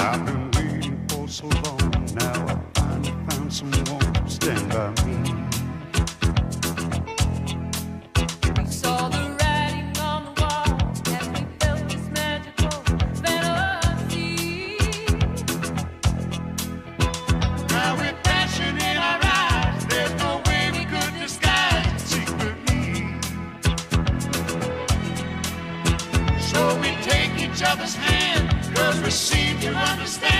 I've been waiting for so long. To understand.